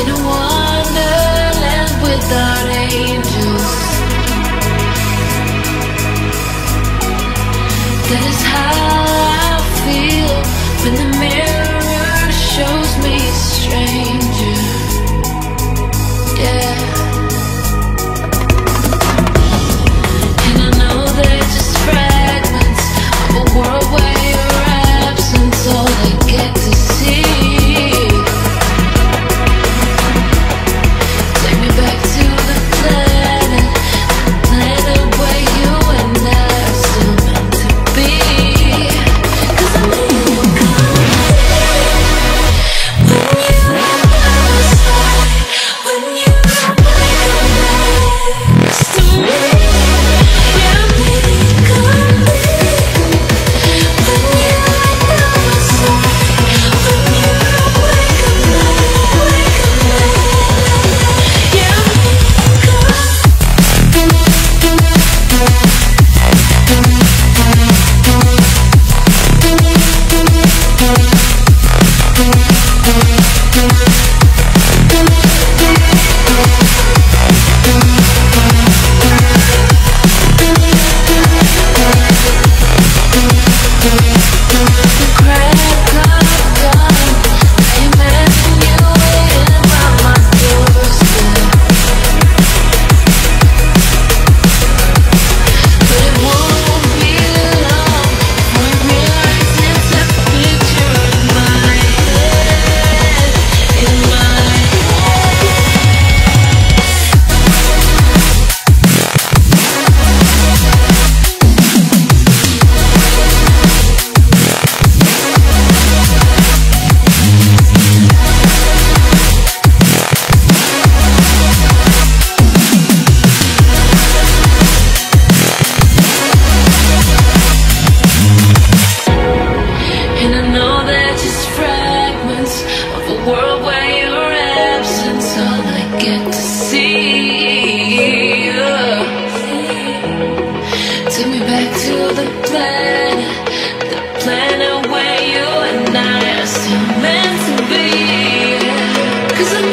in a wonderland without angels. That is how back to the plan. The planet where you and I are still meant to be. Cause I'm